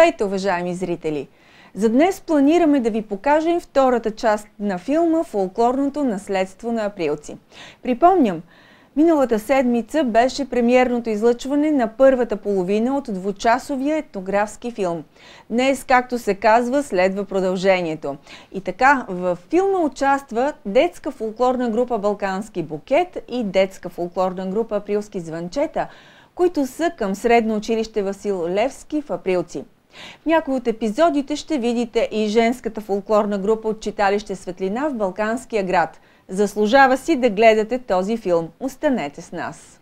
Здравейте, уважаеми зрители! За днес планираме да ви покажем втората част на филма «Фолклорното наследство на априлци». Припомням, миналата седмица беше премиерното излъчване на първата половина от двучасовия етнографски филм. Днес, както се казва, следва продължението. И така, в филма участва детска фолклорна група «Балкански букет» и детска фолклорна група «Априлски звънчета», които са към средно училище Васил Левски в Априлци. В някои от епизодите ще видите и женската фолклорна група от читалище Светлина в Балканския град. Заслужава си да гледате този филм. Останете с нас!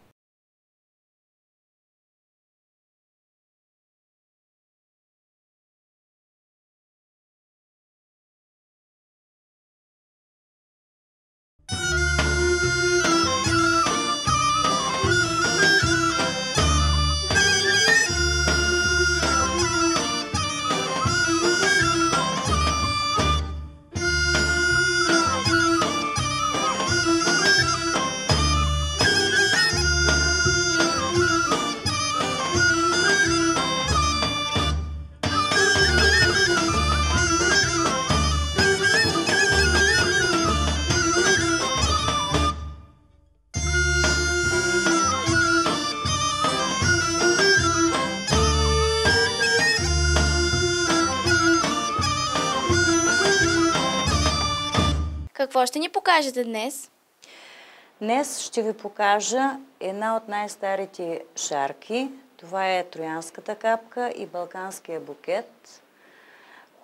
Покажете днес? Днес ще ви покажа една от най-старите шарки. Това е Троянската капка и Балканския букет,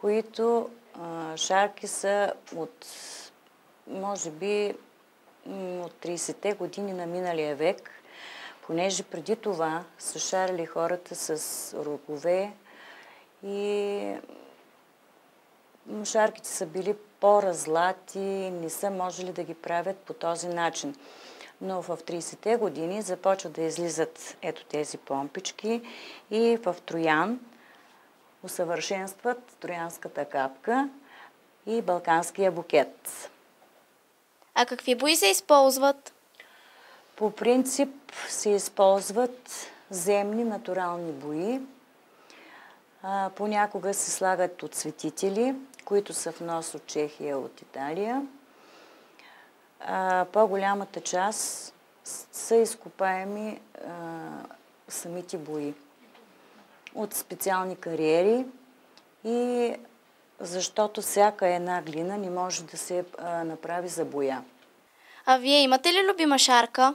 които а, шарки са от, може би, от 30-те години на миналия век, понеже преди това са шарили хората с рогове и шарките са били по-разлати, не са можели да ги правят по този начин. Но в 30-те години започват да излизат ето тези помпички и в Троян усъвършенстват троянската капка и балканския букет. А какви бои се използват? По принцип се използват земни натурални бои. Понякога се слагат отсветители, които са в нос от Чехия, от Италия. по-голямата част са изкопаеми а, самите бои от специални кариери и защото всяка една глина не може да се а, направи за боя. А вие имате ли любима шарка?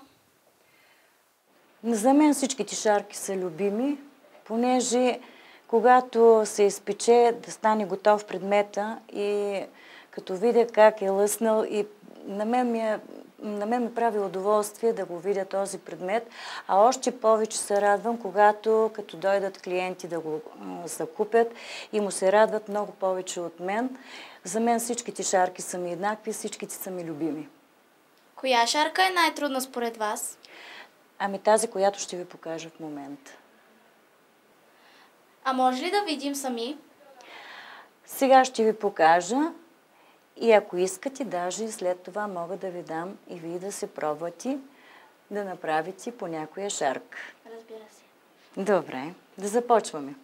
За мен всичките шарки са любими, понеже когато се изпече да стане готов предмета и като видя как е лъснал и на мен ми е на мен ми прави удоволствие да го видя този предмет, а още повече се радвам, когато като дойдат клиенти да го закупят и му се радват много повече от мен. За мен всичките шарки са ми еднакви, всичките са ми любими. Коя шарка е най-трудна според вас? Ами тази, която ще ви покажа в момента. А може ли да видим сами? Сега ще ви покажа и ако искате, даже след това мога да ви дам и вие да се пробвате да направите по някоя шарк. Разбира се. Добре, да започваме.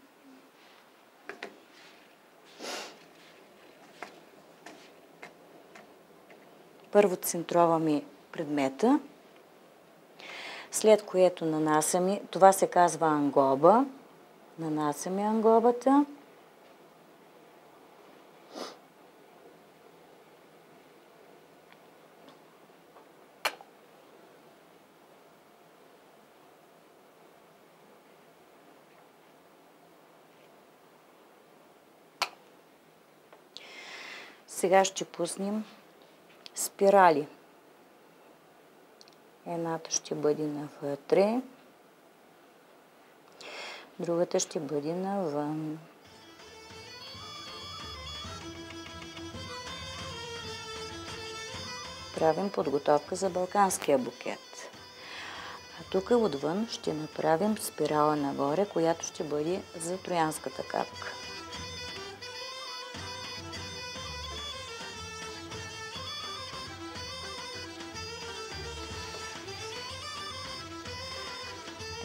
Първо центроваме предмета, след което нанасяме, това се казва ангоба, Нанасяме англобата. Сега ще пуснем спирали. Едната ще бъде навътре другата ще бъде навън. Правим подготовка за балканския букет. А тук отвън ще направим спирала нагоре, която ще бъде за троянската капка.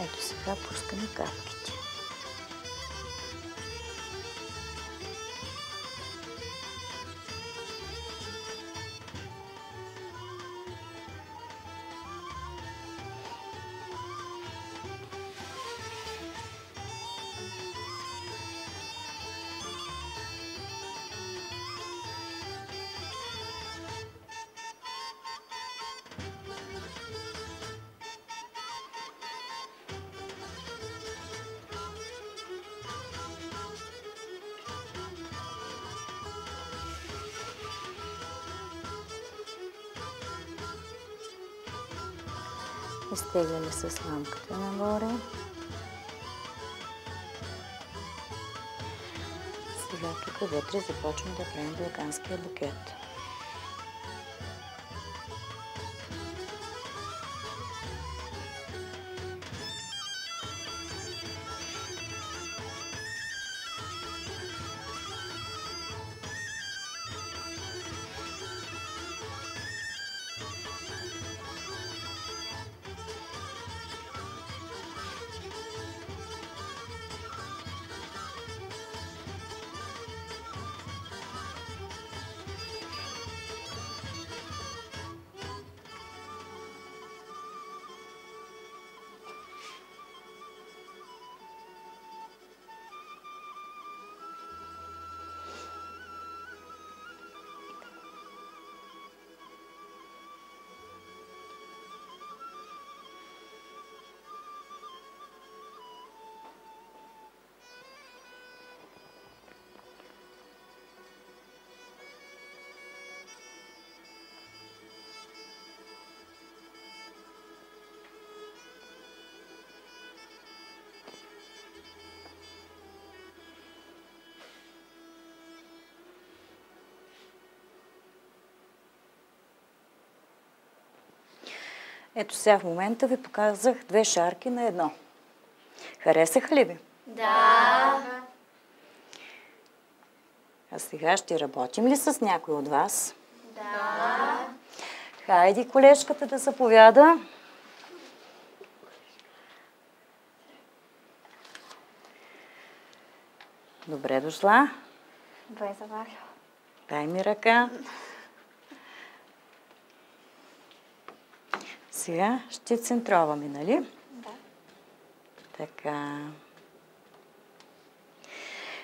Ето сега пускаме капките. Изтегляме с ламката нагоре. Сега тук вътре започваме да правим балканския букет. Ето сега в момента ви показах две шарки на едно. Харесаха ли ви? Да. А сега ще работим ли с някой от вас? Да. Хайди колежката да заповяда. Добре дошла. Добре, Заваря. Дай ми ръка. Сега ще центроваме, нали? Да. Така.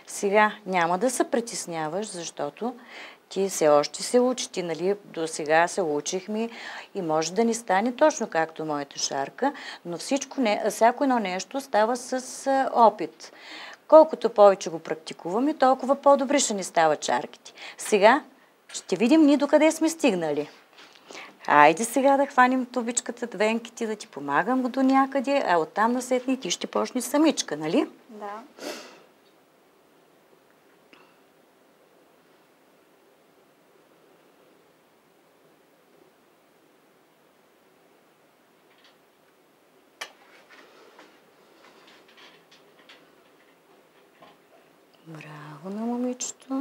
Сега няма да се притесняваш, защото ти все още се учи. Ти, нали, до сега се учихме и може да ни стане точно както моята шарка, но всичко не, всяко едно нещо става с опит. Колкото повече го практикуваме, толкова по-добри ще ни стават шарките. Сега ще видим ние докъде сме стигнали. Хайде сега да хванем тубичката, двенките, да ти помагам до някъде, а оттам насетни ти ще почнеш самичка, нали? Да. Браво на момичето.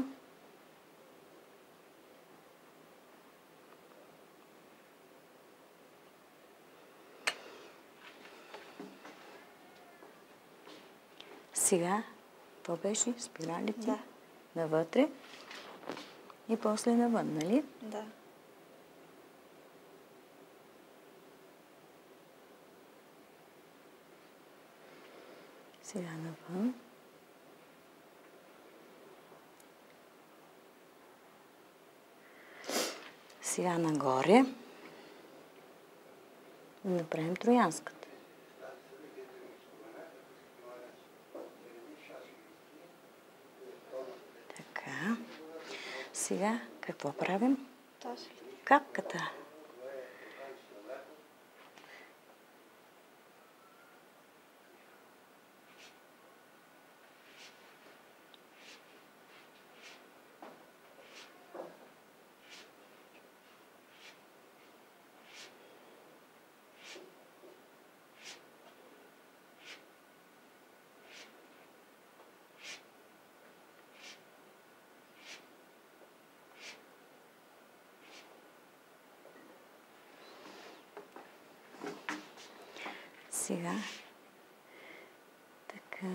Сега, какво беше? Спиралите? Да. Навътре и после навън, нали? Да. Сега навън. Сега нагоре. Направим троянската. Така. Сега какво правим? Капката. Сега. Така.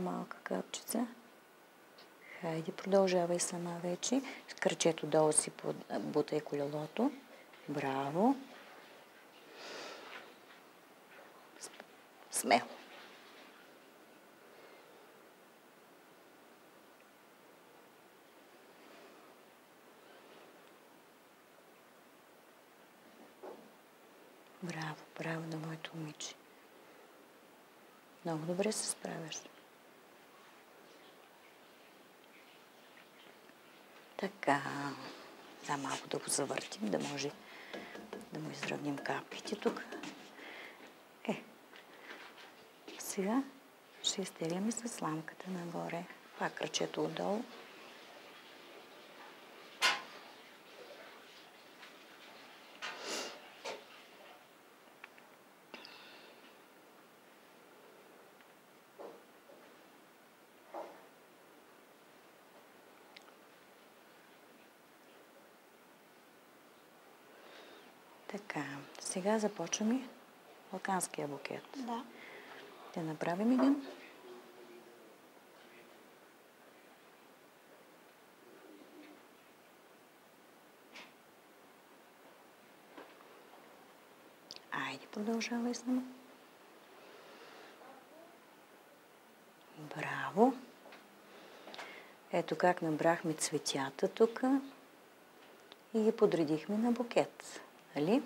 По-малка капчица. Хайде, продължавай сама вече. С кръчето долу си бутай колелото. Браво. Смело. Браво, браво на моето момиче. Много добре се справяш. Така. Да, малко да го завъртим, да може да му изравним капките тук. Е, сега ще изтегляме с сламката нагоре. Пак ръчето отдолу. Сега започваме балканския букет. Да. Да направим един. Айде, продължавай само. Браво! Ето как набрахме цветята тук и ги подредихме на букет. Нали?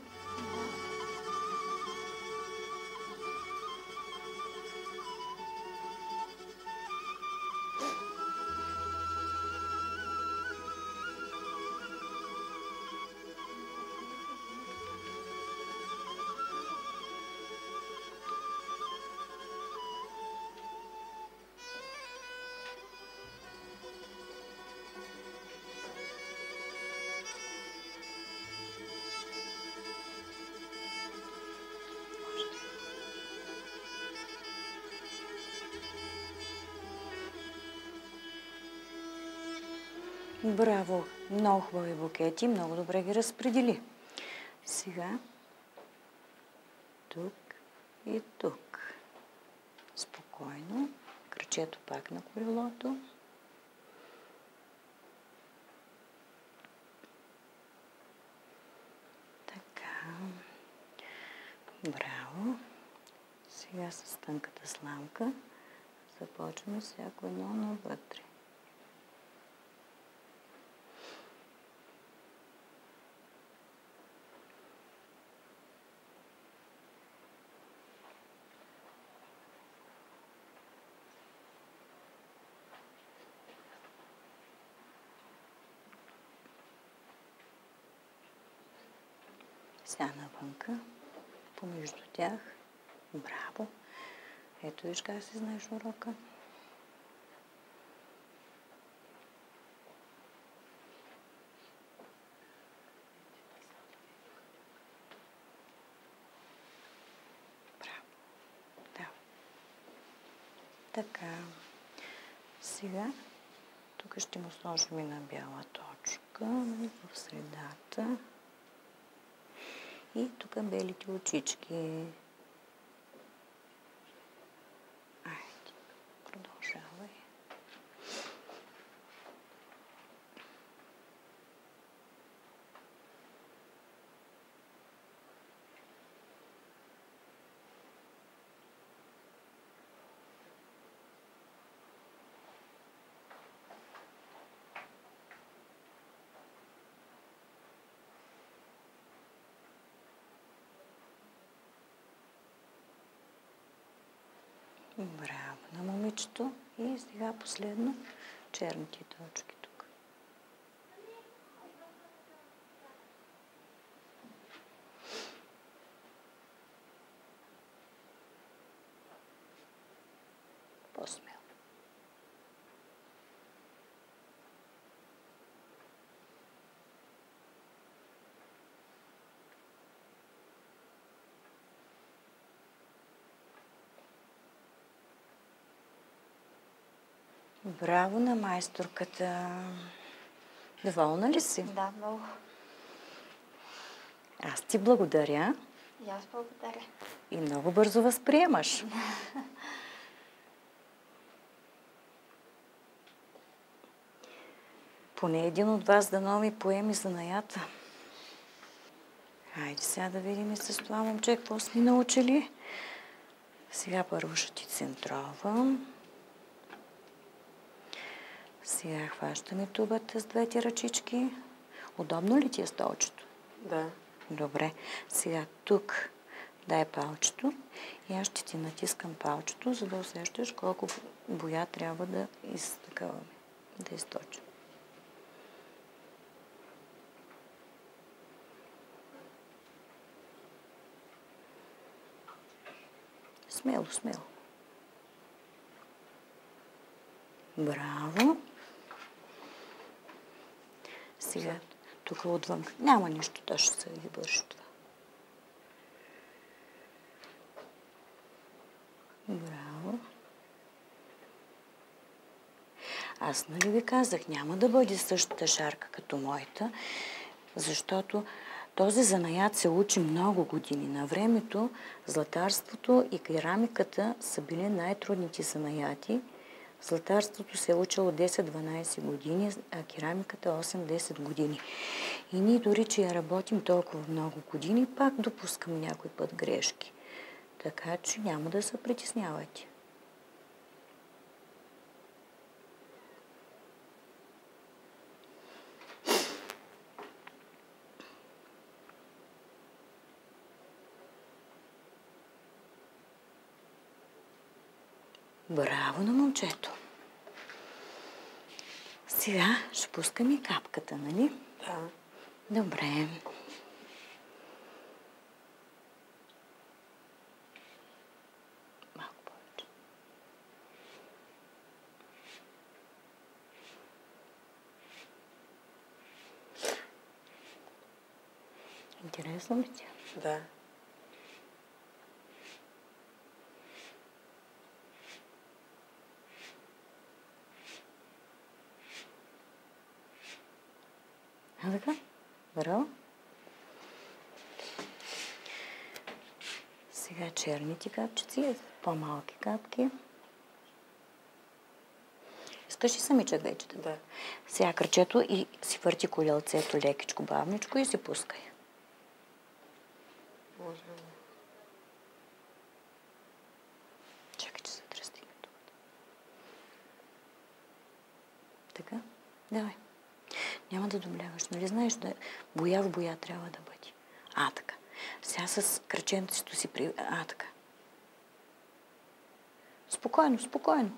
Браво! Много хубави букети, много добре ги разпредели. Сега тук и тук. Спокойно. Кръчето пак на колелото. Така. Браво. Сега с тънката сламка започваме всяко едно навътре. Сега навънка, помежду тях. Браво! Ето виж как си знаеш урока. Браво! Така. Сега тук ще му сложим една бяла точка в средата. И тук белите очички. Айде, продължавай. Браво на момичето. И сега последно черните точки тук. По-смело. Браво на майсторката. Доволна ли си? Да, много. Аз ти благодаря И аз благодаря. и много бързо възприемаш. Поне един от вас да ми поеми занаята. Хайде сега да видим с това момче какво сме научили. Сега първо ще ти центровам. Сега хващаме тубата с двете ръчички. Удобно ли ти е столчето? Да. Добре. Сега тук дай палчето и аз ще ти натискам палчето, за да усещаш колко боя трябва да изтъкаваме, да източим. Смело, смело. Браво. Сега, тук отвън. Няма нищо, то ще се ви върши това. Браво. Аз нали ви казах, няма да бъде същата шарка като моята, защото този занаят се учи много години. На времето златарството и керамиката са били най-трудните занаяти. Златарството се е учило 10-12 години, а керамиката 8-10 години. И ние дори, че я работим толкова много години, пак допускам някой път грешки. Така че няма да се притеснявайте. Браво на момчето! Сега ще пускам и капката, нали? Да. Добре. Малко повече. Интересно ли ти? е? Да. А така? Браво. Сега черните капчици, по-малки капки. Ли самичък вече да? Сега кръчето и си върти колелцето лекичко, бавничко и си пускай. Може. Чакай, че се тръстиме тук. Така? Давай. Няма да доблягаш. Нали знаеш, да боя в боя трябва да бъде. А, така. Сега с кръченцето си при... А, така. Спокойно, спокойно.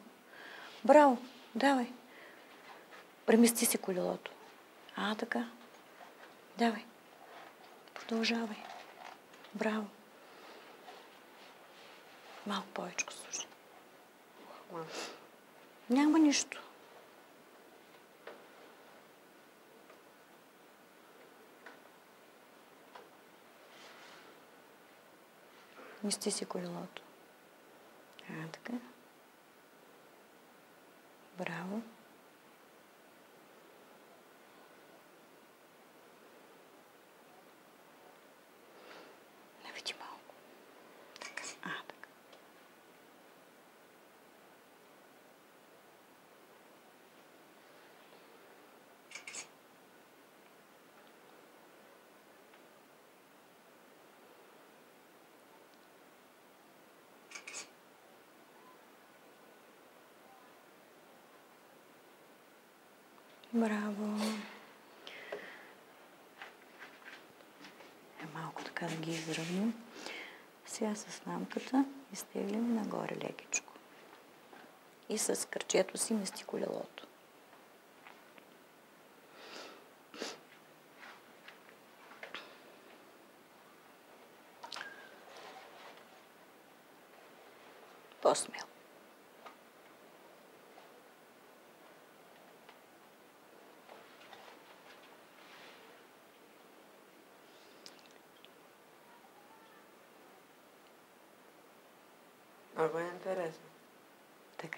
Браво. Давай. Премести си колелото. А, така. Давай. Продължавай. Браво. Малко повече слушай. Няма нищо. Мести си колелото. А, така. Браво. Наведи малко. Така. А, така. Браво! Е, малко така да ги изравним. Сега с лампата изтеглим нагоре лекичко. И с кръчето си мести колелото. По-смело. Много е интересно.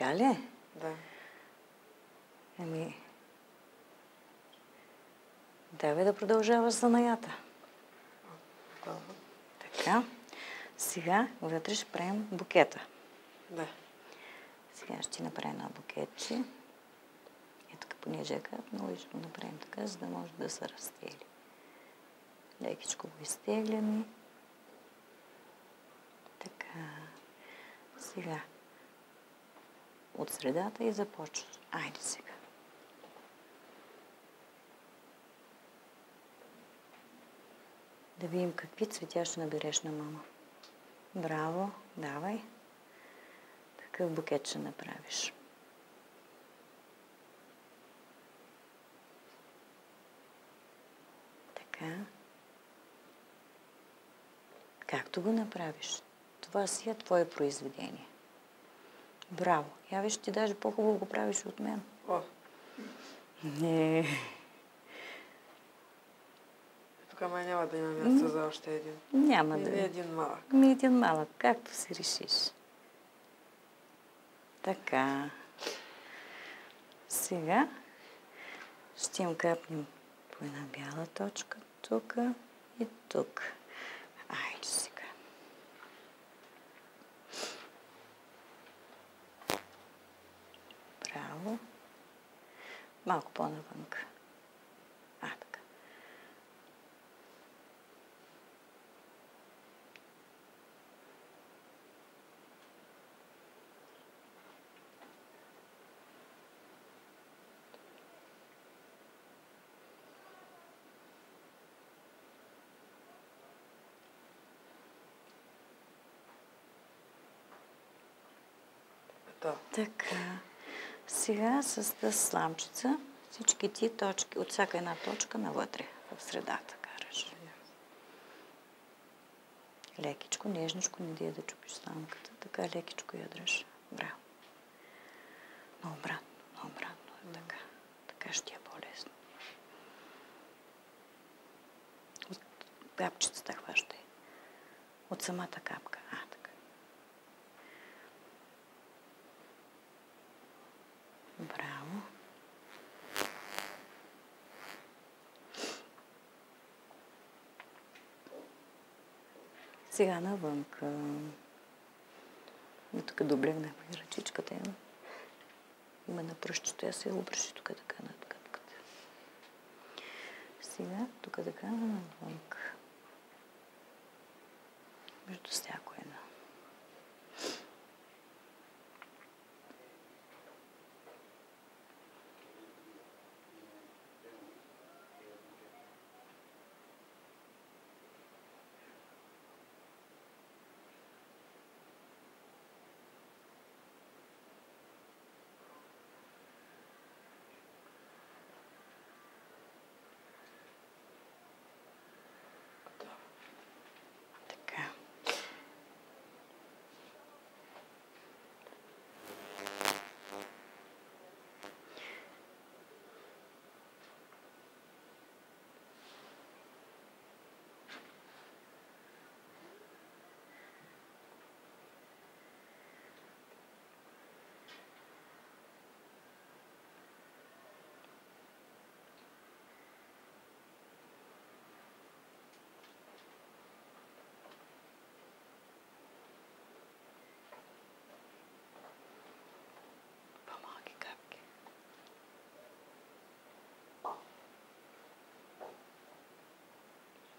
Така ли? Да. Еми, давай да продължаваш занаята. Така. Сега вътре ще правим букета. Да. Сега ще ти направя едно букетче. Е така, понеже е капнало, и ще го направим така, за да може да се разтегли. Лекичко го изтегляме. Така. Сега. От средата и започва. Айде сега. Да видим какви цветя ще набереш на мама. Браво, давай. Такъв букет ще направиш. Така. Както го направиш. Това си е твое произведение. Браво. Я виж, ти даже по-хубаво го правиш от мен. О, Не. тук май няма да има място за още един. Няма Или да. един малък. Ми един малък, както си решиш. Така. Сега ще им капнем по една бяла точка тук и тук. Айде сега. Браво. Малко по-навънка. А, така. Така. Сега с тази сламчица всички ти точки, от всяка една точка навътре, в средата караш. Лекичко, нежничко, не дия да чупиш сламката. Така лекичко ядраш. Браво. Но обратно, но обратно е така. Така ще е по-лесно. От капчицата хващай. От самата капка. А, така. Браво. Сега навънка. И тук доблегнахме и ръчичката им. Има на пръщето, я се обръщи тук така над капката. Сега тук така навънка. Между всяко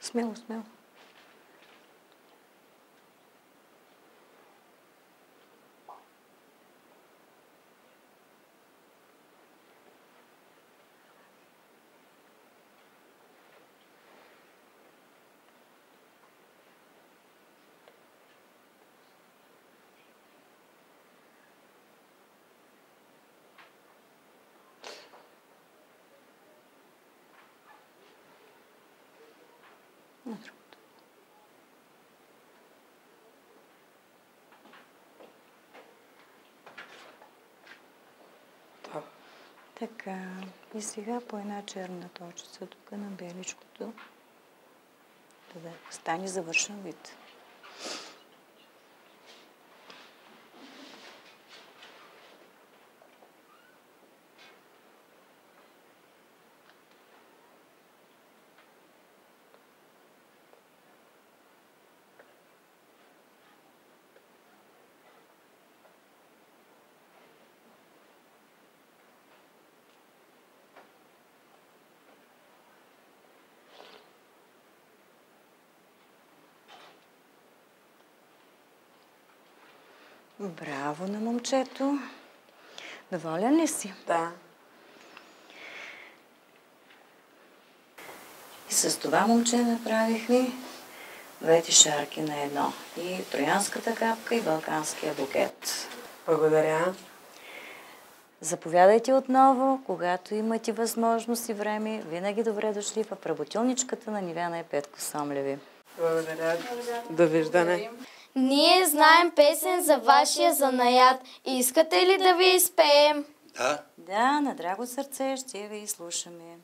Смело, смело. На другото. Готово. Така. И сега по една черна точица тук на беличкото. Да, да стане завършен вид. Браво на момчето. Доволен ли си? Да. И с това момче направихме двете шарки на едно. И троянската капка и балканския букет. Благодаря. Заповядайте отново, когато имате възможност и време. Винаги добре дошли в работилничката на Нивяна и Петко Сомлеви. Благодаря. Довиждане. Ние знаем песен за вашия занаят. Искате ли да ви изпеем? Да. Да, на драго сърце ще ви слушаме.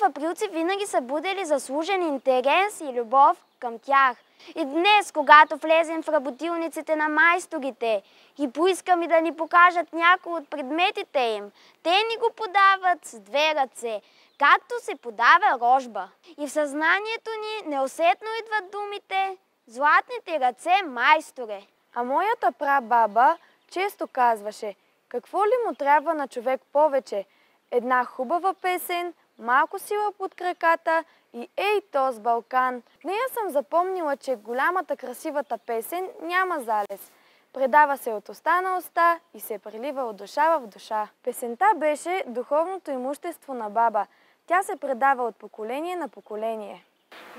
в априлци винаги са будели заслужен интерес и любов към тях. И днес, когато влезем в работилниците на майсторите и поискаме да ни покажат някои от предметите им, те ни го подават с две ръце, както се подава рожба. И в съзнанието ни неусетно идват думите «Златните ръце, майсторе». А моята прабаба често казваше «Какво ли му трябва на човек повече? Една хубава песен – малко сила под краката и ей то с Балкан. Нея съм запомнила, че голямата красивата песен няма залез. Предава се от уста на уста и се прилива от душа в душа. Песента беше духовното имущество на баба. Тя се предава от поколение на поколение.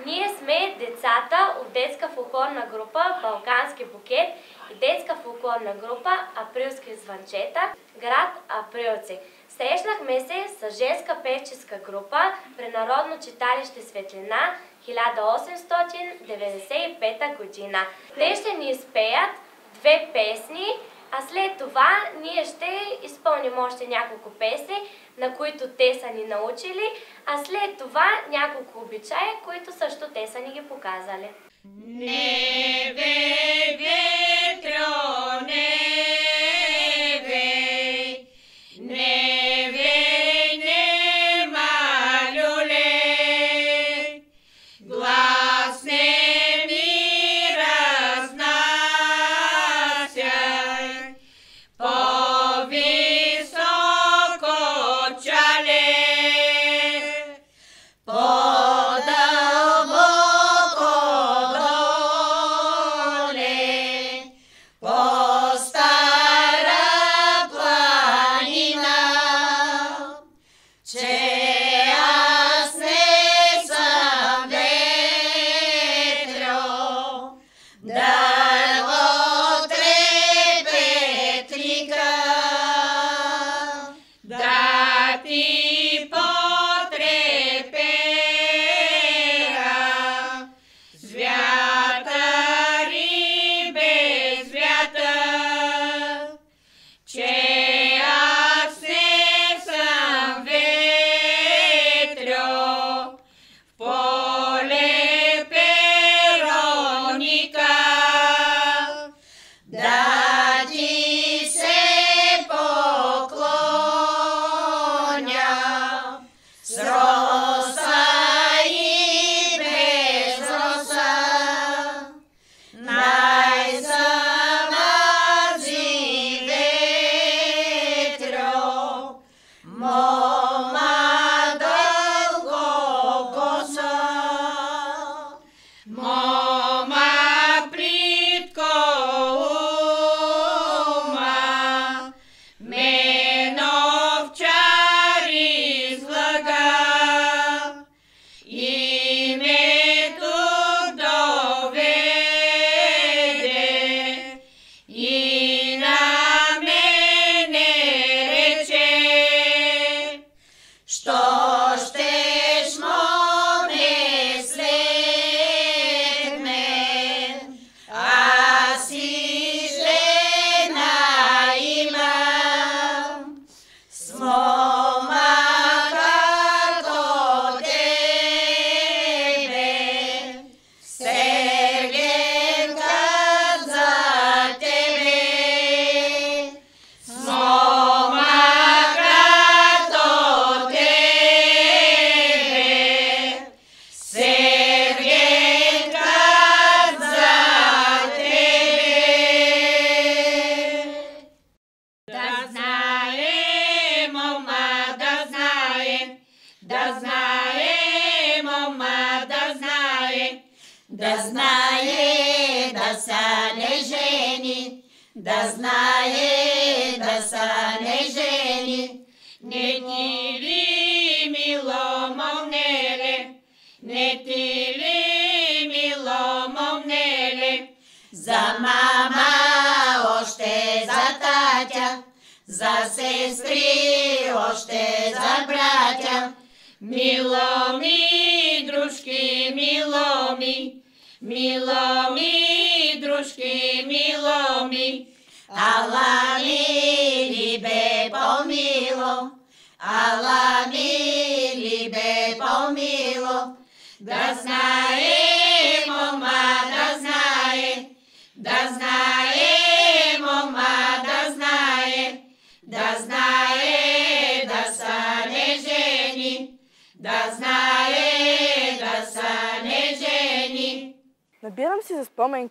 Ние сме децата от детска фолклорна група Балкански букет и детска фолклорна група Априлски звънчета, град Априлци. Срещнахме се с женска певческа група при Народно читалище Светлина 1895 година. Те ще ни изпеят две песни, а след това ние ще изпълним още няколко песни, на които те са ни научили, а след това няколко обичая, които също те са ни ги показали. Не бе, ветро,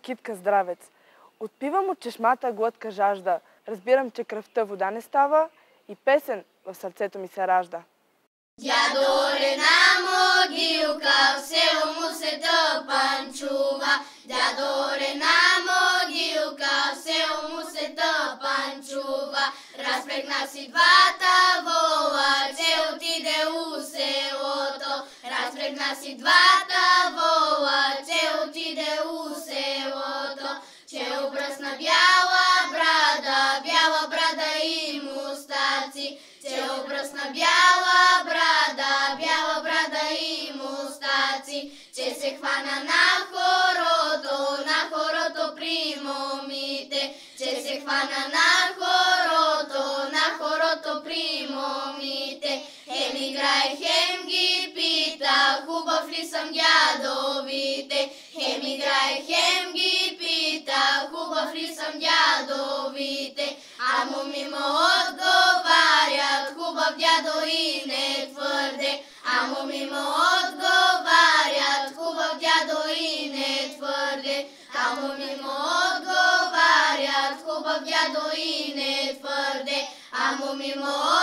за спомен китка здравец. Отпивам от чешмата глътка жажда. Разбирам, че кръвта вода не става и песен в сърцето ми се ражда. Дядоре на могилка, в село му се тъпанчува. Дядоре на могилка, в село му се тъпанчува. Разпрегна си двата вола, че отиде у селото. Разпрегна си двата вола, че отиде у Че обръсна бяла брада, бяла брада и мустаци. Че обръсна бяла брада, бяла брада и мустаци. Че се хвана на хорото, на хорото при момите. Че се хвана на хорото, на хорото при момите. Хем играе, хем ги пита, хубав ли съм дядовите. Хем играе, хем ги пита, хубав ли съм дядовите. А му отговарят, хубав дядо и не твърде. А му отговарят, хубав дядо и не твърде. А му отговарят, хубав дядо и не твърде. А му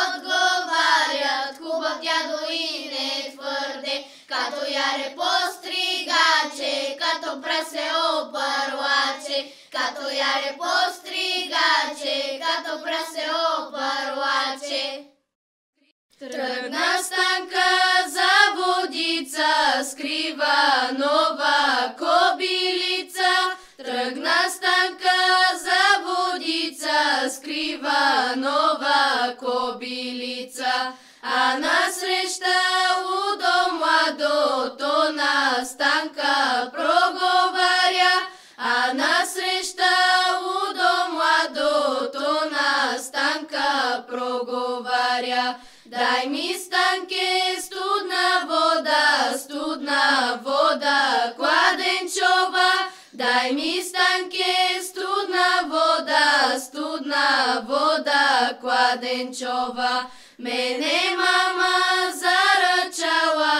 отговарят, хубав дядо и не твърде. Като яре постригаче, като прасе опарлаче. Като яре постригаче, като прасе опарлаче. Тръгна станка за водица, скрива нова кобилица. Тръгна станка скрива нова кобилица. А насреща у дом младото на станка проговаря. А насреща у дом младото на станка проговаря. Дай ми станке студна вода, студна вода, кладенчова. Дай ми станке студна вода, студна вода, кладенчова. Мене мама заръчала,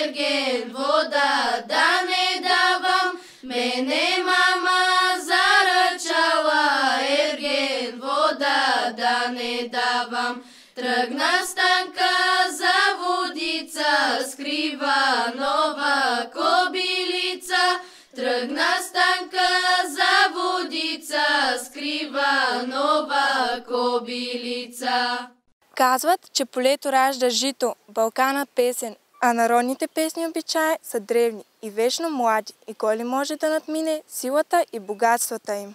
ерген вода да не давам. Мене мама заръчала, ерген вода да не давам. Тръгна станка за водица, скрива нова кобилица. Тръгна станка за водица, скрива нова кобилица. Казват, че полето ражда жито, Балкана песен, а народните песни обичаи са древни и вечно млади и кой ли може да надмине силата и богатствата им.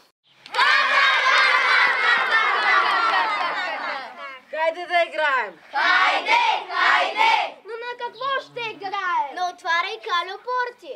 Хайде да играем! Хайде, хайде! Но на какво ще играем? На отваряй калю порти.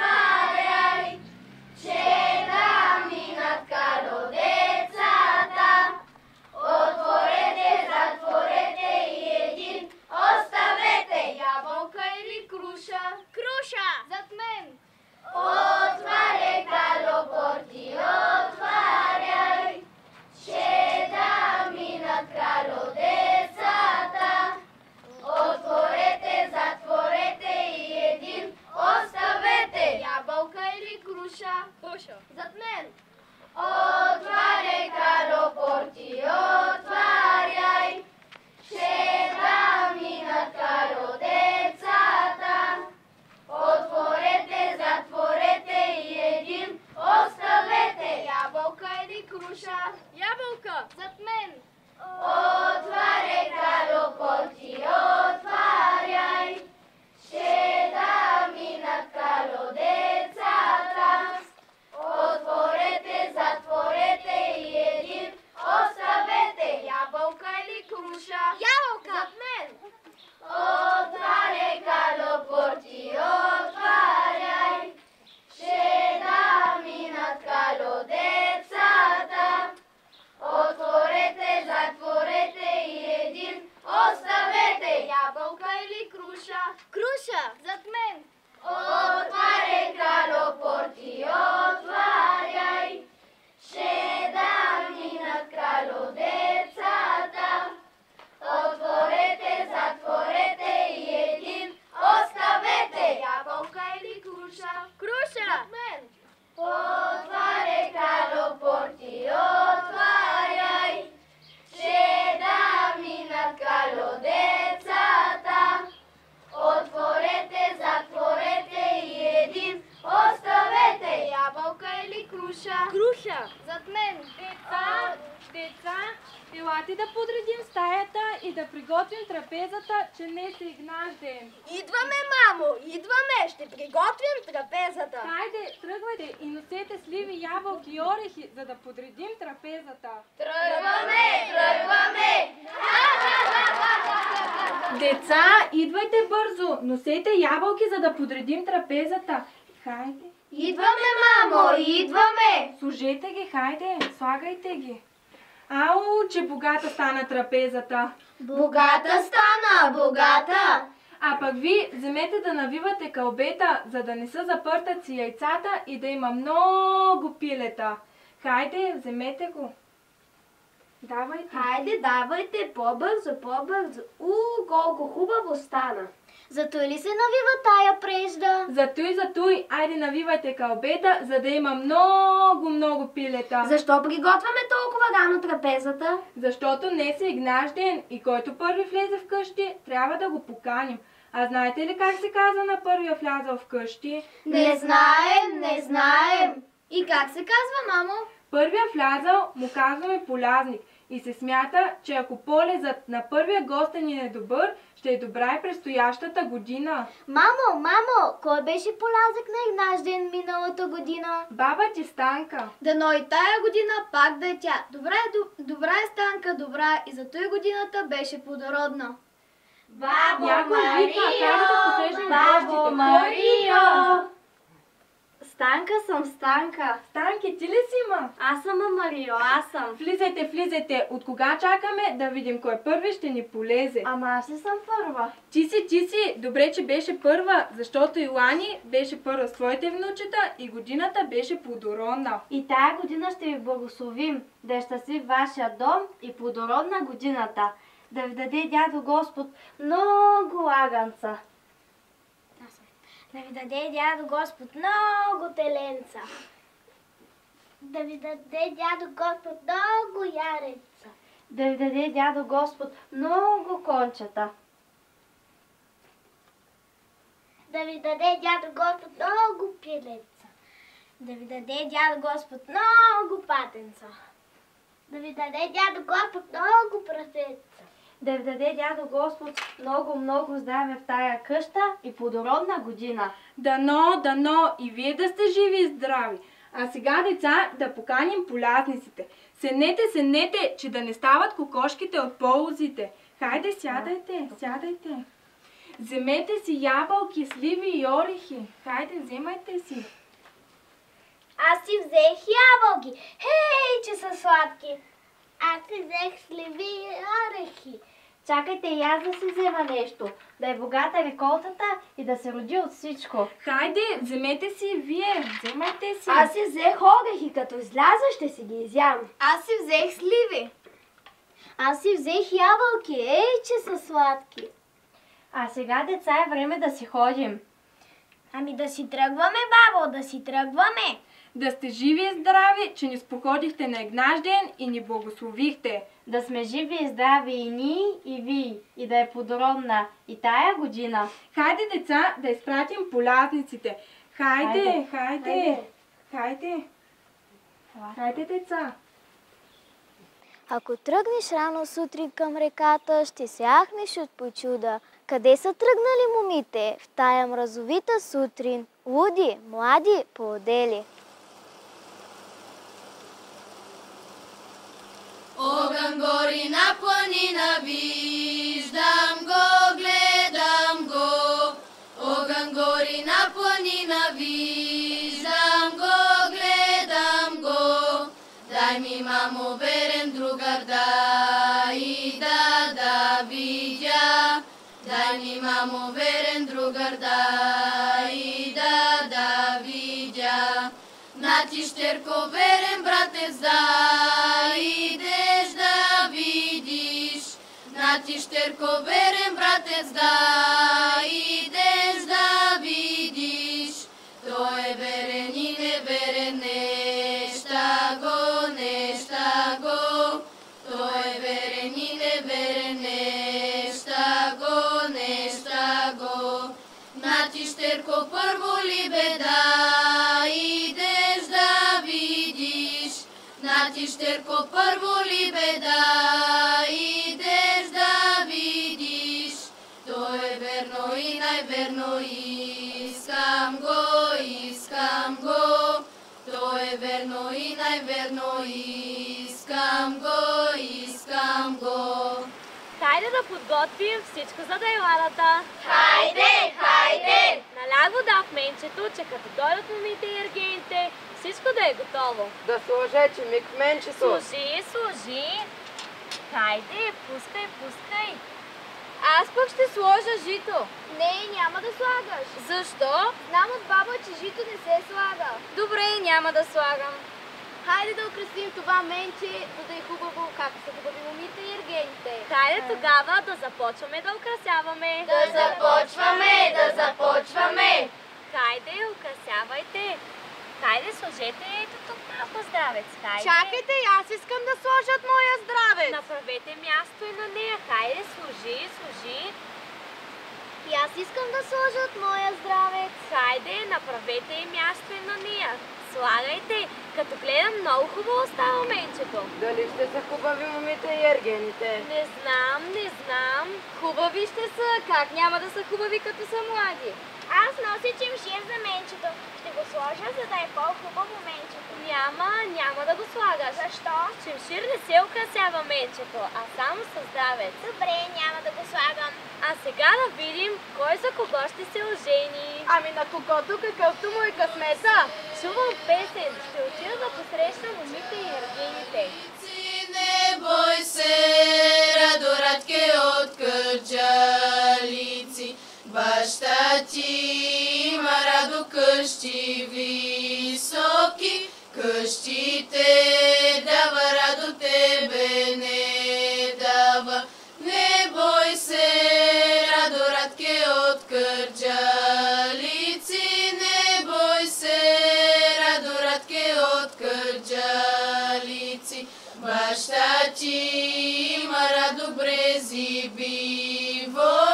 siya! Zatmen! Od Хайде да подредим стаята и да приготвим трапезата, че не се игнаш ден. Идваме, мамо, идваме, ще приготвим трапезата. Хайде, тръгвайте и носете сливи, ябълки и орехи, за да подредим трапезата. Тръгваме, тръгваме. Деца, идвайте бързо, носете ябълки, за да подредим трапезата. Хайде. Идваме, мамо, идваме. Служете ги, хайде, слагайте ги. Ау, че богата стана трапезата. Богата стана, богата. А пък ви вземете да навивате кълбета, за да не са запъртаци яйцата и да има много пилета. Хайде, вземете го. Давайте. Хайде, давайте по-бързо, по-бързо. У, колко хубаво стана. Зато ли се навива тая прежда? Зато и зато и, айде навивайте кълбета, за да има много, много пилета. Защо приготвяме толкова рано трапезата? Защото не е игнаш ден и който първи влезе в къщи, трябва да го поканим. А знаете ли как се казва на първия влязъл в къщи? Не знаем, не знаем. И как се казва, мамо? Първия влязъл му казваме полязник и се смята, че ако полезът на първия гостен е добър, ще е добра и предстоящата година. Мамо, мамо, кой беше полязък на Игнаш ден миналата година? Баба ти Станка. Дано и тая година пак да е тя. Добра е, добра е Станка, добра и зато и годината беше плодородна. Бабо Някой вика, как да Бабо? Марио! Станка съм, Станка. Станки, ти ли си ма? Аз съм Марио, аз съм. Влизайте, влизайте. От кога чакаме да видим кой първи ще ни полезе? Ама аз ли съм първа? Ти си, ти си. Добре, че беше първа, защото Илани беше първа с твоите внучета и годината беше плодородна. И тая година ще ви благословим, да е щастлив вашия дом и плодородна годината. Да ви даде дядо Господ много лаганца. Да ви даде дядо Господ много теленца. Да ви даде дядо Господ много яреца. Да ви даде дядо Господ много кончета. Да ви даде дядо Господ много пилеца. Да ви даде дядо Господ много патенца. Да ви даде дядо Господ много прасеца. Да ви даде дядо Господ много, много здраве в тая къща и плодородна година. Дано, дано и вие да сте живи и здрави. А сега, деца, да поканим полязниците. Сенете, сенете, че да не стават кокошките от полозите. Хайде, сядайте, сядайте. Вземете си ябълки, сливи и орехи. Хайде, вземайте си. Аз си взех ябълки. Хей, че са сладки. Аз си взех сливи и орехи. Чакайте и аз да си взема нещо. Да е богата реколтата и да се роди от всичко. Хайде, вземете си и вие. Вземайте си. Аз си взех орехи, като изляза ще си ги изям. Аз си взех сливи. Аз си взех ябълки. Ей, че са сладки. А сега, деца, е време да си ходим. Ами да си тръгваме, бабо, да си тръгваме. Да сте живи и здрави, че ни споходихте на Игнаш ден и ни благословихте. Да сме живи и здрави и ние, и ви, и да е плодородна и тая година. Хайде, деца, да изпратим полязниците. Хайде, хайде, Хайде. хайде. Хайде, деца. Ако тръгнеш рано сутрин към реката, ще се ахнеш от почуда. Къде са тръгнали момите в тая мразовита сутрин? Луди, млади, поодели. Огън гори на планина, виждам го, гледам го. Огън гори на планина, виждам го, гледам го. Дай ми, мамо, верен другар, дай и да, да видя. Дай ми, мамо, верен другар, да, да ти щерко верен братец, да идеш да видиш. На ти щерко верен братец, да идеш да видиш. Той е верен и неверен, неща го, неща го. Той е верен и неверен, неща го, неща го. На ти щерко първо ли беда, Ищерко първо ли беда идеш да видиш? То е верно и най-верно искам го, искам го. То е верно и най-верно искам го, искам го. Хайде да подготвим всичко за дайладата. Хайде, хайде! Наляго да в менчето, че като дойдат момите и ергените, всичко да е готово. Да сложече миг в менчето. Служи, служи. Хайде, пускай, пускай. Аз пък ще сложа жито. Не, няма да слагаш. Защо? Знам от баба, че жито не се слага. Добре, няма да слагам. Хайде да украсим това менче, за да е хубаво, както са хубави момите и ергените. Хайде тогава да започваме да украсяваме. Да започваме, да започваме! Хайде, украсявайте. Хайде, сложете ето тук малко здравец. Хайде. Чакайте, аз искам да сложат моя здраве. Направете място и на нея. Хайде, служи, служи. И аз искам да сложа моя здравец. Хайде, направете и място и на нея. Слагайте. Като гледам, много хубаво става менчето. Дали ще са хубави момите и ергените? Не знам, не знам. Хубави ще са, как няма да са хубави като са млади. Аз нося чимшир за менчето. Го сложа, за да е по-хубаво менчето. Няма, няма да го слагаш. Защо? Чимшир не се украсява менчето, а само със здравец. Добре, няма да го слагам. А сега да видим кой за кого ще се ожени. Ами на когото какъвто му е късмета. Чувам песен, ще отида да посрещна момите и ергените. Не бой се, радорадке от кърджалици. Баща ти има радо къщи високи, къщите дава радо тебе не дава. Не бой се, радорадке от кърджалици, не бой се, радорадке от кърджалици. Баща ти има радо брези биволи,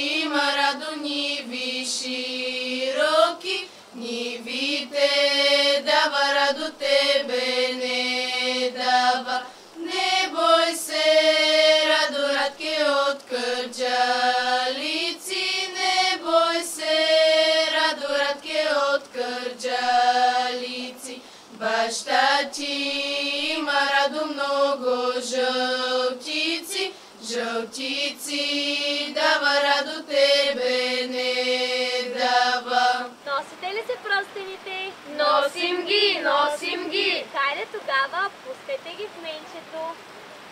има радо ниви широки, нивите дава радо тебе не дава. Не бой се, радорадке от кърджалици, не бой се, радорадке от кърджалици. Баща ти има радо много жълтици, жълтици, дава радо тебе не дава. Носите ли се пръстените? Носим ги, носим ги! Хайде тогава, пускайте ги в менчето.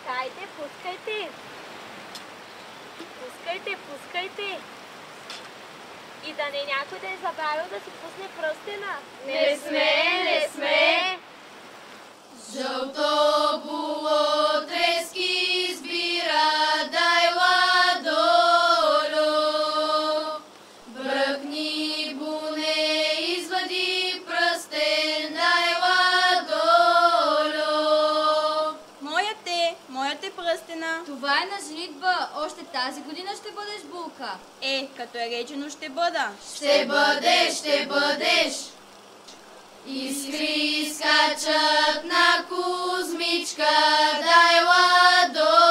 Хайде, пускайте. Пускайте, пускайте. И да не някой да е забравил да си пусне пръстена. Не сме, не сме! Жълто було трески пръстена. Това е на женитба. Още тази година ще бъдеш булка. Е, като е речено ще бъда. Ще бъдеш, ще бъдеш. Искри скачат на кузмичка, дай ладоло.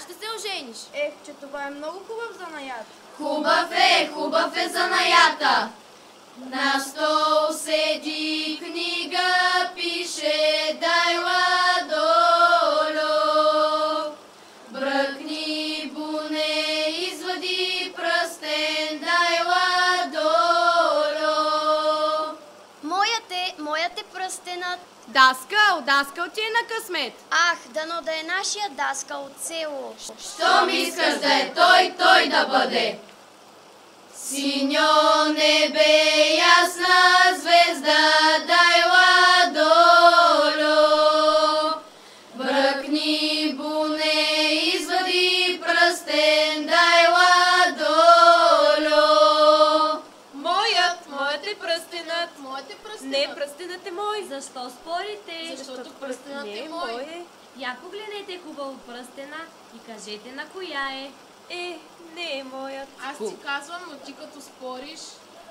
Ще се ожениш. Ех, че това е много хубав занаят. Хубав е, хубав е занаята. На стол седи книга, пише дай ладоло. Даскал, даскал ти е на късмет. Ах, дано да е нашия даскал от село. Щом искаш да е той, той да бъде. Синьо небе, ясна звезда, дай Не, пръстенът е мой. Защо спорите? Защото пръстенът Не, е мой. е. Я погледнете хубаво пръстена и кажете на коя е. Е, не е моят. Аз ти казвам, но ти като спориш,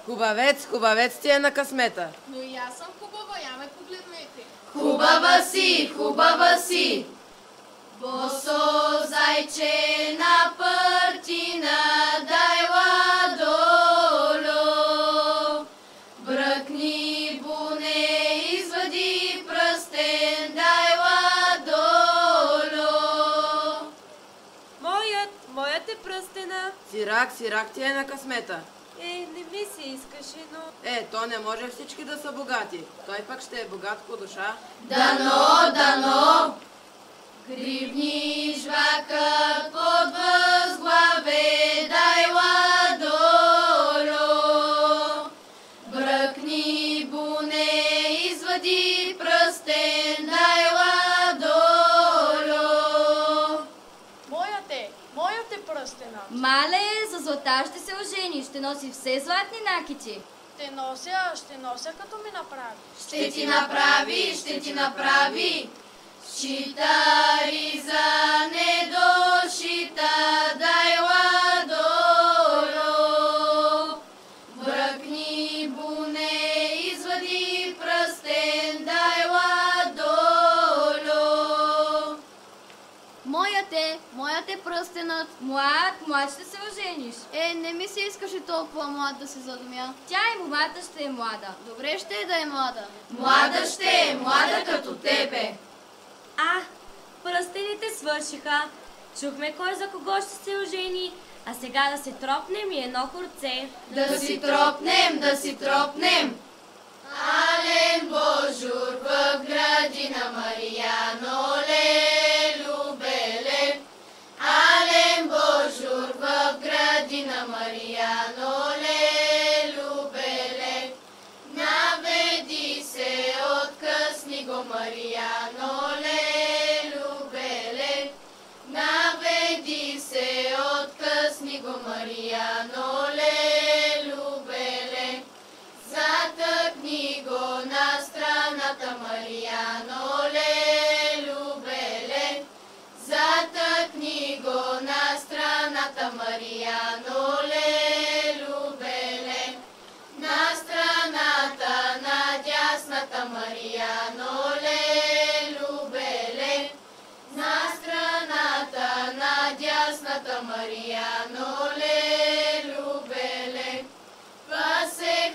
Хубавец, хубавец ти е на късмета. но и аз съм хубава, я ме погледнете. Хубава си, хубава си. Босо зайче на пъртина, дай Сирак, сирак ти е на късмета. Е, не ми се искаше, но... Е, то не може всички да са богати. Той пък ще е богат по душа. Дано, дано. Гривни жвакат под възглаве, злата ще се ожени, ще носи все златни накити. Ще нося, ще нося като ми направи. Ще ти направи, ще ти направи. Шитари за недошита, дай пръстенът. Млад, млад ще се ожениш. Е, не ми се искаше толкова млад да се задумя. Тя и момата ще е млада. Добре ще е да е млада. Млада ще е, млада като тебе. А, пръстените свършиха. Чухме кой за кого ще се ожени, а сега да се тропнем и едно хорце. Да си тропнем, да си тропнем. Ален Божур в градина Марияно лелю градина Марияно лелю беле. Наведи се, откъсни го Марияно лелю беле. Наведи се, откъсни го Марияно лелю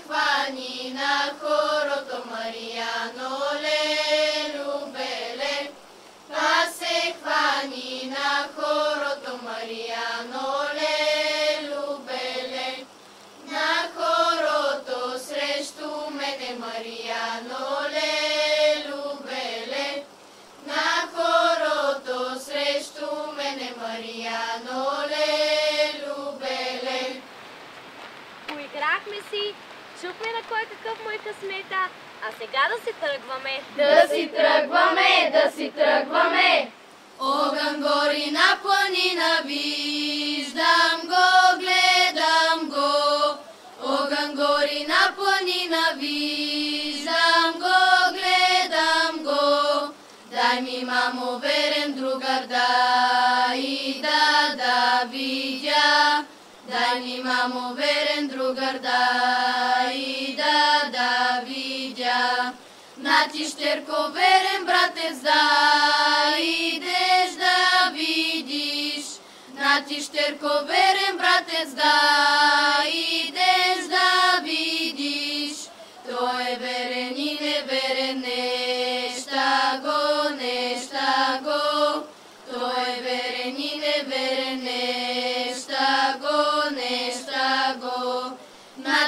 хвани на хорото Марияно лелю беле. Па се хвани на хорото Марияно лелю Поиграхме си, чухме на кой какъв му е късмета, а сега да се тръгваме. Да си тръгваме, да си тръгваме. Огън гори на планина, виждам го, гледам го. Огън гори на планина, виждам го, гледам го. Дай ми, мамо, верен другар, дай Дай ми, мамо, верен другар, дай да, да видя. На ти щерко верен братец, да идеш да видиш. На ти щерко верен братец, да идеш да видиш. Той е верен и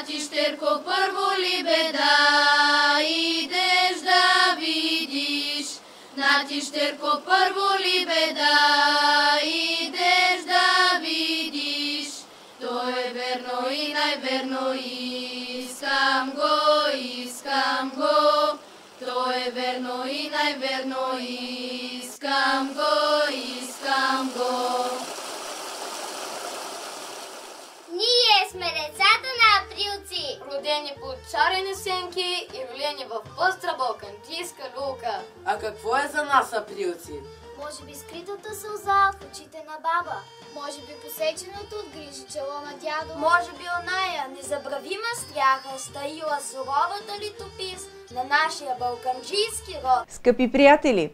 На ти щерко първо ли беда, идеш да видиш. На ти щерко първо ли беда, идеш да видиш. То е верно и най-верно, искам го, искам го. То е верно и най-верно, искам го, искам го. Ние сме децата на! Родени под чарени сенки и влени в пъстра балкантийска люлка. А какво е за нас априлци? Може би скритата сълза в очите на баба. Може би посеченото от грижи чело на дядо. Може би оная незабравима стряха стаила суровата литопис на нашия балканджийски род. Скъпи приятели,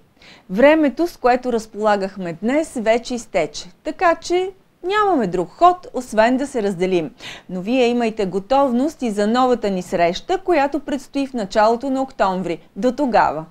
времето, с което разполагахме днес, вече изтече. Така че нямаме друг ход, освен да се разделим. Но вие имайте готовност и за новата ни среща, която предстои в началото на октомври. До тогава!